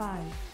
five,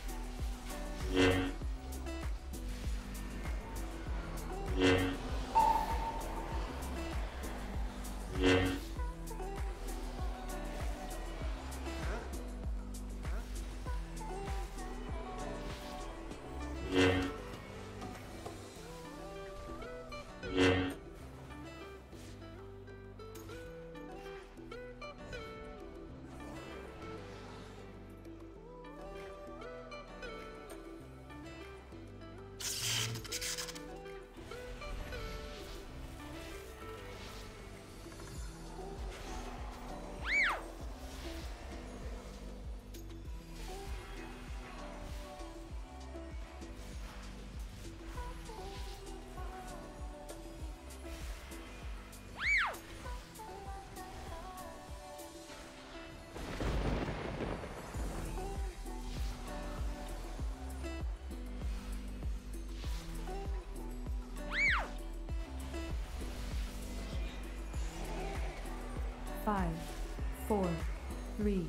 five, four, three,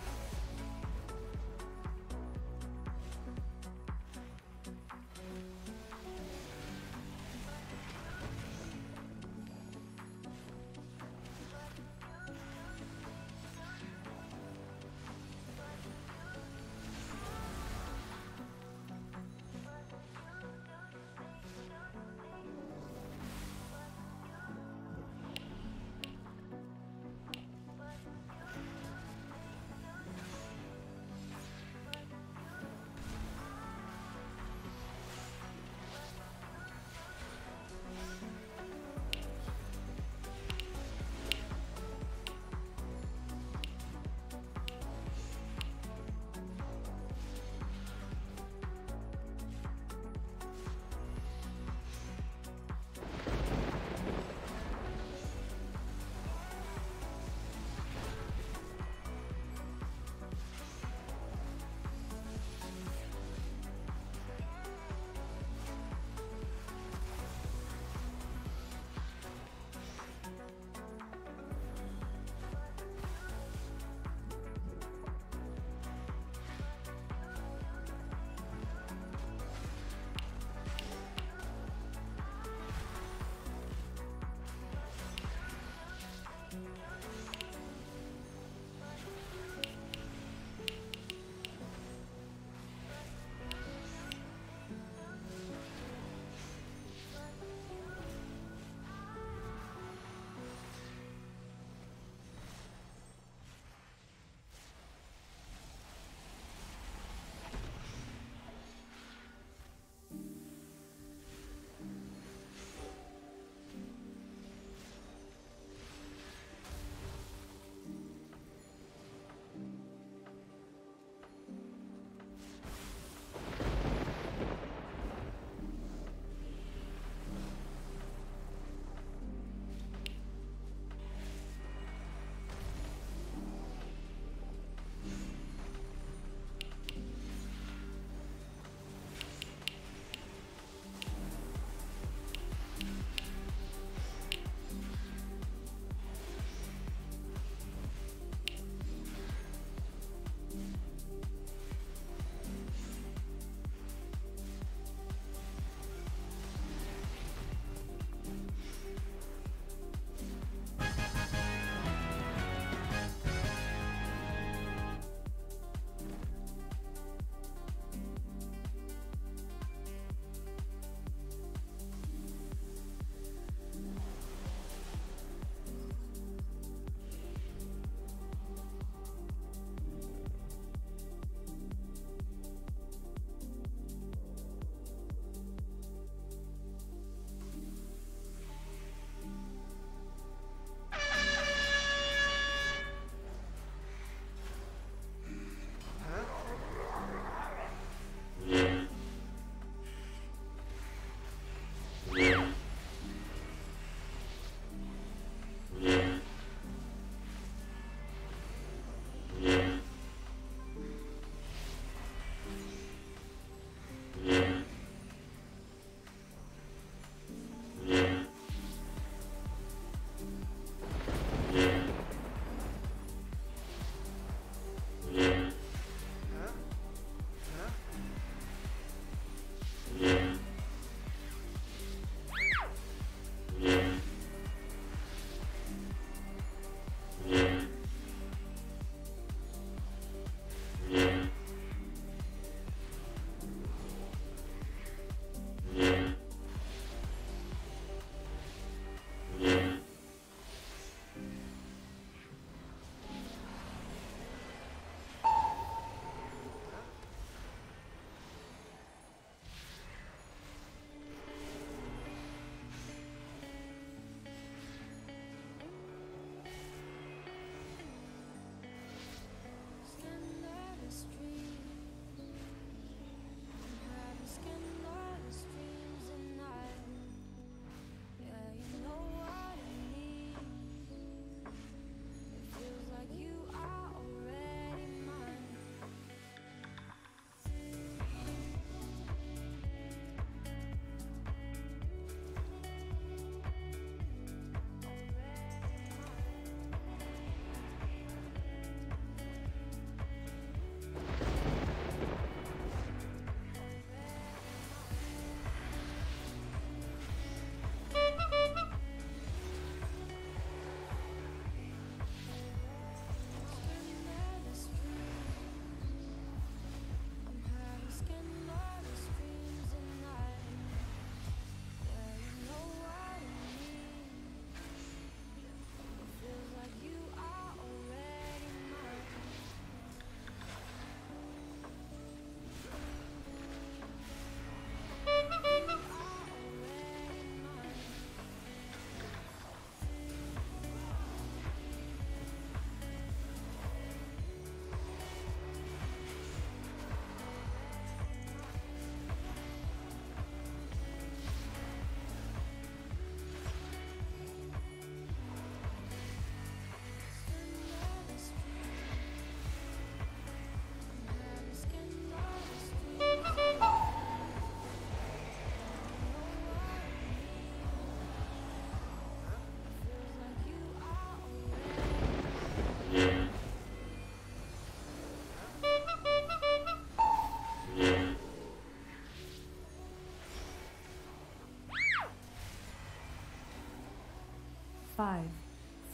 Five,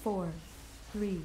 four, three,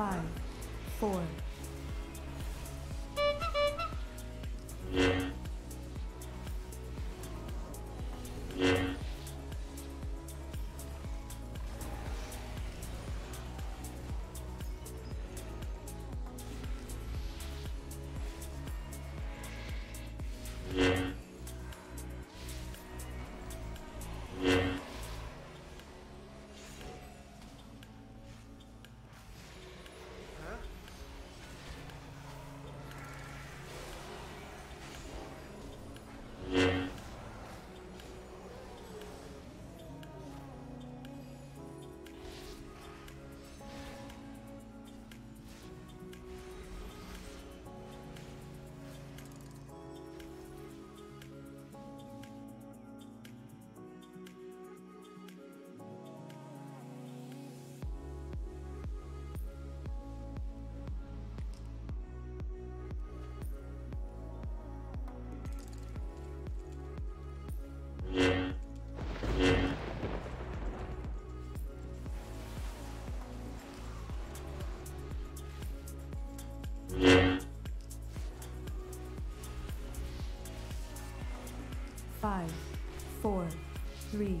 five, four, three,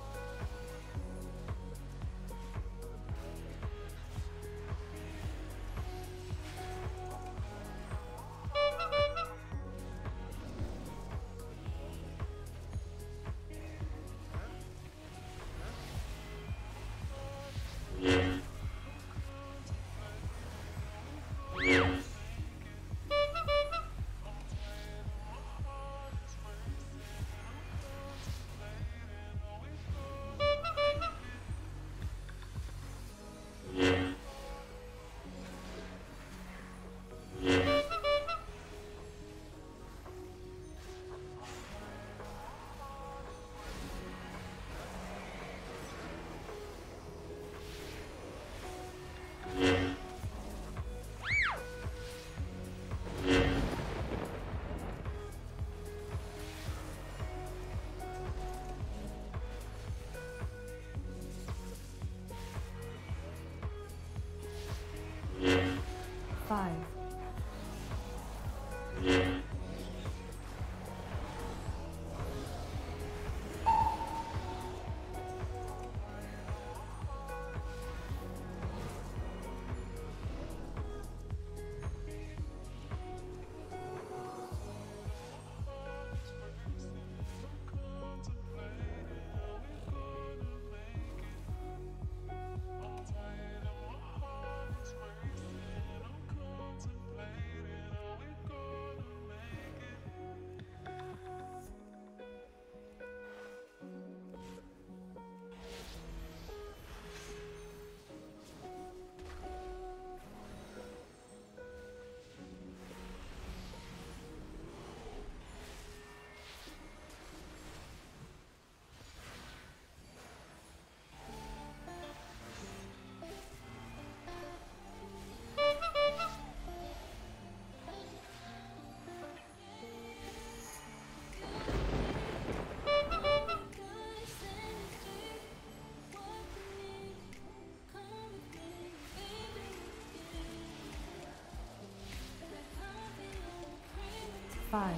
five,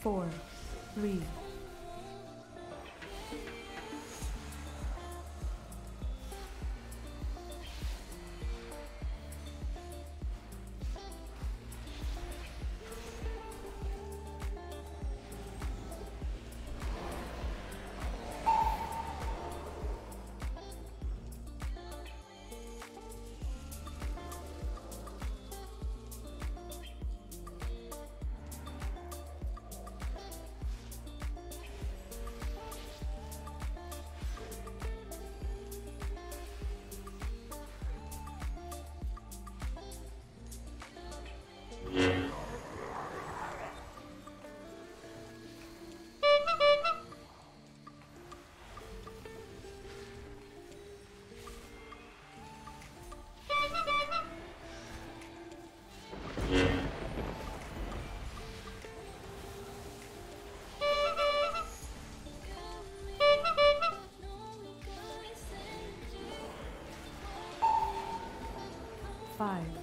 four, three, five.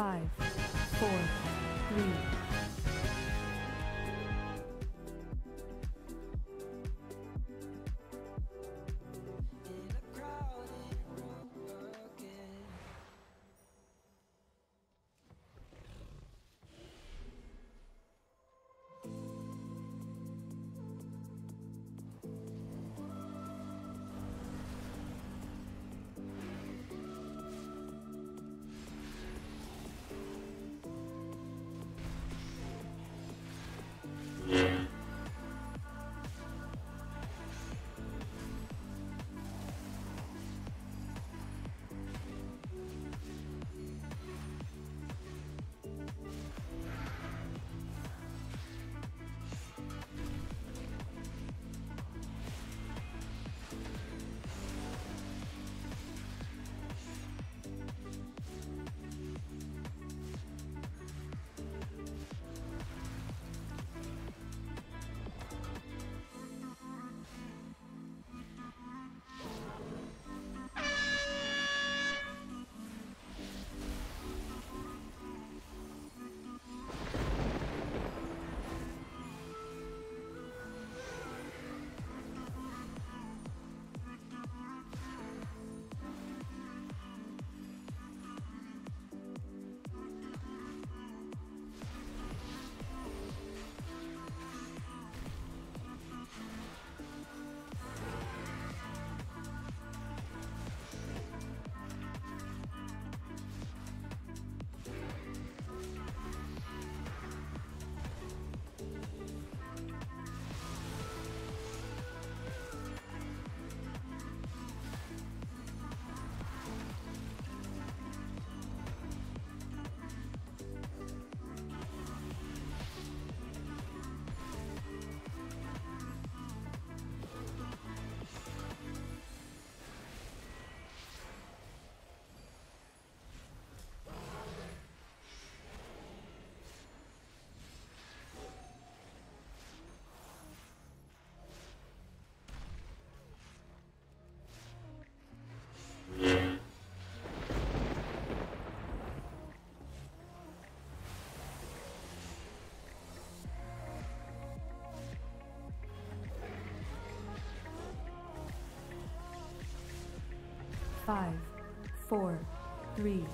Five, four, three, five, four, three,